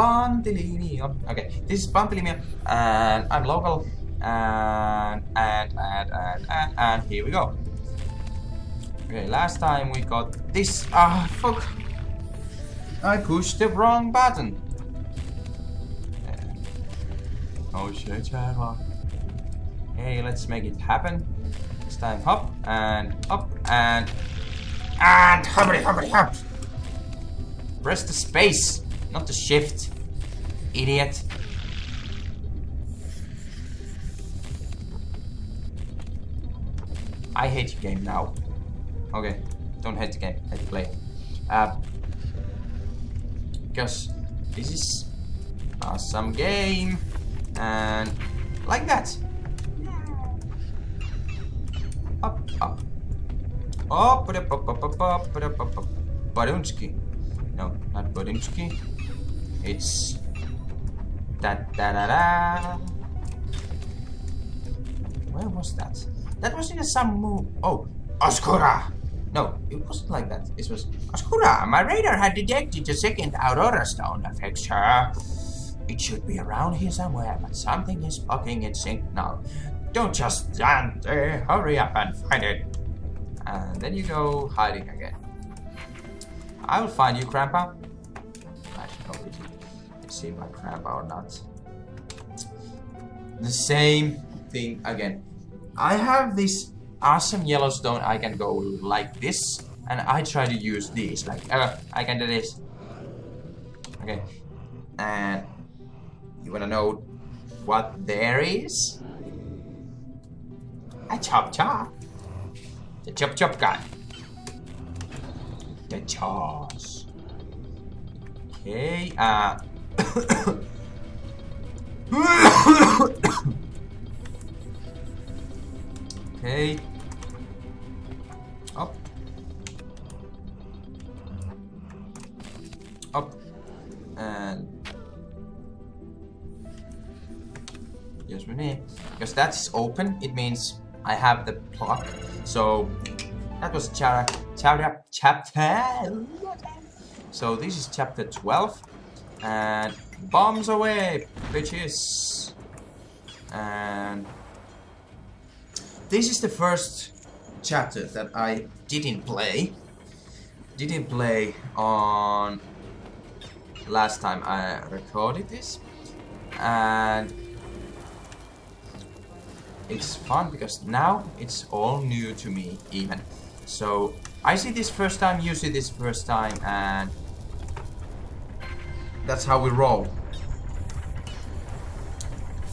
Bantilimio. Okay, this is Bantilimio, and I'm local, and, and, and, and, and, and here we go. Okay, last time we got this. Ah, fuck. I pushed the wrong button. Oh shit, Sherlock. Hey, let's make it happen. This time hop and up and and hoppity hoppity hop. Press the space, not the shift. Idiot. I hate your game now. Okay, don't hate the game, hate to play. Uh, because this is awesome game and like that up up up up up up up up up up up up Badunski no not Badunski it's da da da da where was that that was in some move oh Oscura no, it wasn't like that. It was Oscura. My radar had detected a second Aurora Stone her. It should be around here somewhere, but something is blocking its signal. Don't just stand there. Eh? Hurry up and find it. And then you go hiding again. I will find you, Grandpa. See my Grandpa or not. The same thing again. I have this awesome Yellowstone, I can go like this, and I try to use these, like, uh, I can do this. Okay, and you wanna know what there is? A chop chop. The chop chop guy. The chaws. Okay, uh... okay, up. Up. And... Yes, we need. Because that's open, it means I have the plug. So, that was chara, chara, chapter... So this is chapter 12. And bombs away, bitches. And this is the first chapter that I didn't play. Didn't play on last time I recorded this. And it's fun because now it's all new to me even. So I see this first time, you see this first time and that's how we roll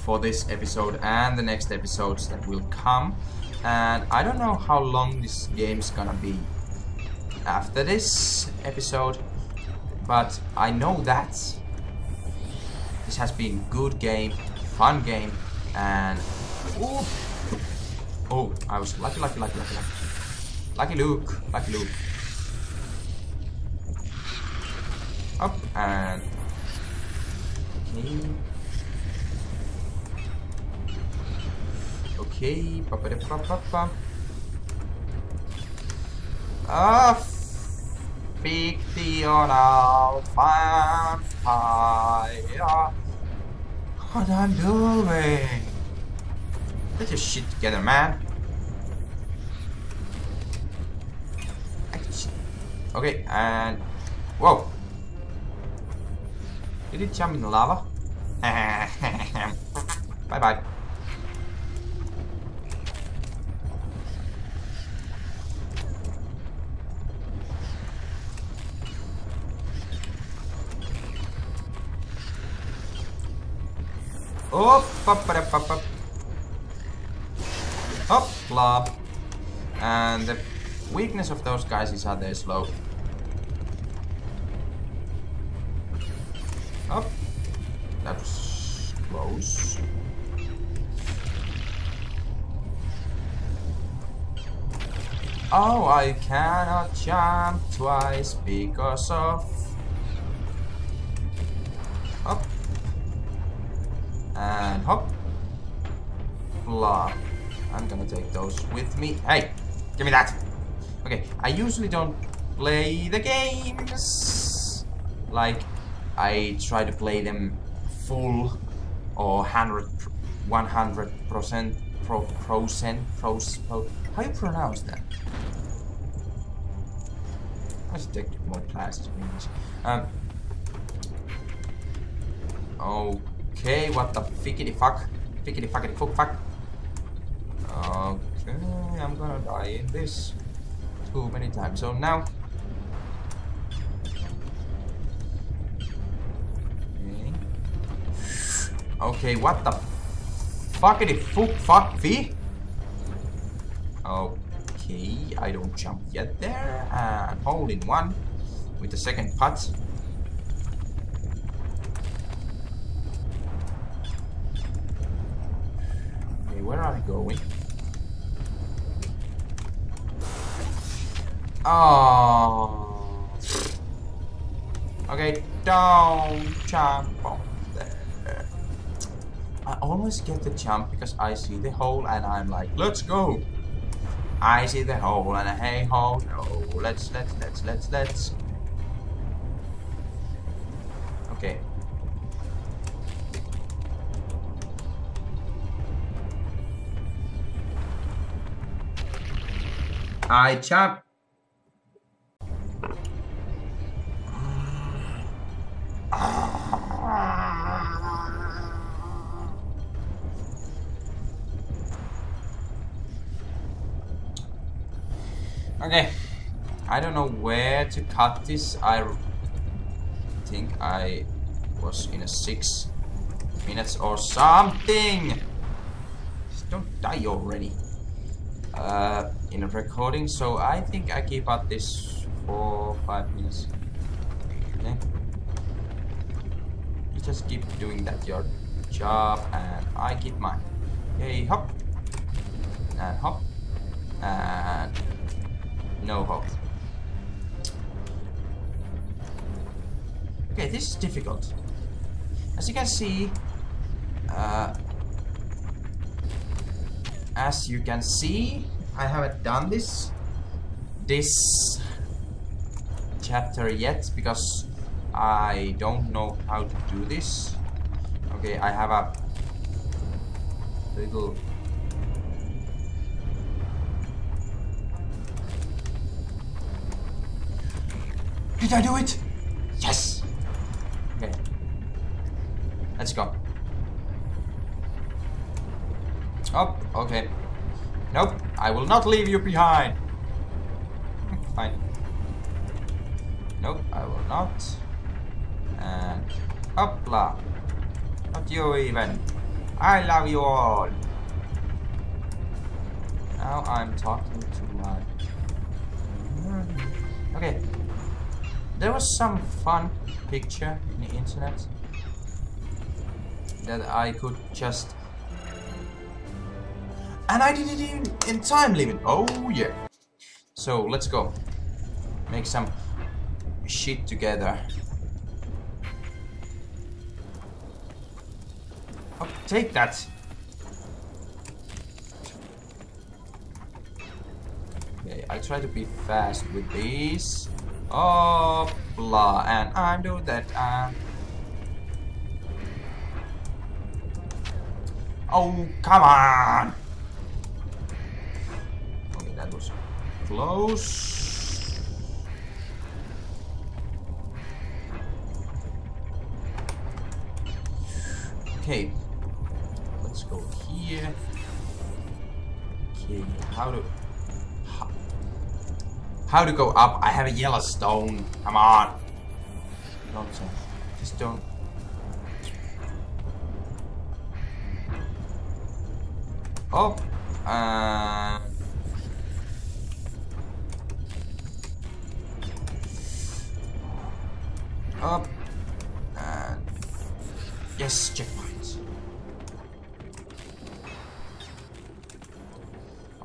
for this episode and the next episodes that will come. And I don't know how long this game's gonna be after this episode but I know that this has been good game fun game and ooh, oh I was lucky lucky lucky lucky lucky. Lucky Luke lucky Luke. Up and okay Okay, pa pa pa pa pa. Ah, fictional vampire. What I'm doing? Get your shit together, man. Okay, and whoa. Did it jump in the lava? Bye bye. Up, up, up, up, up. Up, blah. And the weakness of those guys is how they're slow. That was close. Oh, I cannot jump twice because of... Up. And hop. Blah. I'm gonna take those with me. Hey, give me that. Okay, I usually don't play the games like I try to play them full or 100 100 percent pro percent pros pro, how you pronounce that? I should take more classes in English um okay what the fickety fuck fickety fuckety fuck fuck. Okay I'm gonna die in this too many times. So now Okay, what the fuck fuckity fuck fuck fee? Okay, I don't jump yet there. Uh, and hole in one with the second putt. Okay, where are we going? Oh. Okay, don't jump I always get the jump because I see the hole and I'm like, let's go. I see the hole and a hey ho, no, let's, let's, let's, let's, let's. Okay. I jump. Okay. I don't know where to cut this. I think I was in a six minutes or something. Just don't die already. Uh, in a recording, so I think I keep up this for five minutes. Okay. You just keep doing that your job, and I keep mine. Okay, hop and hop and no hope. Okay, this is difficult. As you can see, uh, as you can see, I haven't done this this chapter yet because I don't know how to do this. Okay, I have a little Did I do it? Yes! Okay. Let's go. Oh, okay. Nope, I will not leave you behind. Fine. Nope, I will not. And hopla. Not you even. I love you all. Now I'm talking to my... Okay, there was some fun picture in the internet that I could just and I did it in, in time limit. Oh yeah. So let's go. Make some shit together. Oh, take that. Okay I try to be fast with these Oh, blah, and I'm doing that. Uh... Oh, come on! Okay, that was close. Okay, let's go here. Okay, how do... How to go up? I have a yellow stone. Come on. Nonsense. Just don't. Oh. Uh. Up. And. Yes, checkpoints.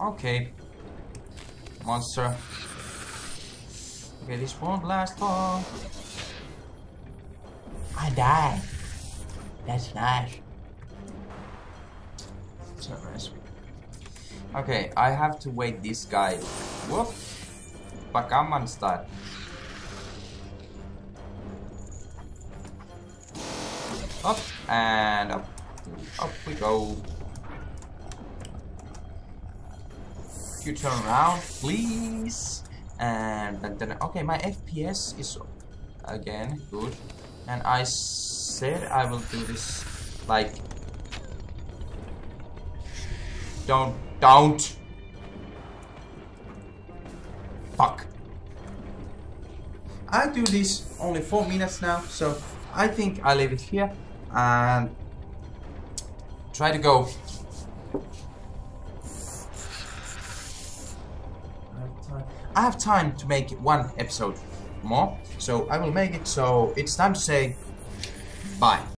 Okay. Monster. This won't last long. I died. That's nice. So nice. Okay, I have to wait this guy. Whoop. Backgammon start. Up and up. Up we go. You turn around, please. And then, okay, my FPS is again good. And I said I will do this like don't don't fuck. I do this only four minutes now, so I think I leave it here and try to go. I have time to make one episode more, so I will make it. So it's time to say bye.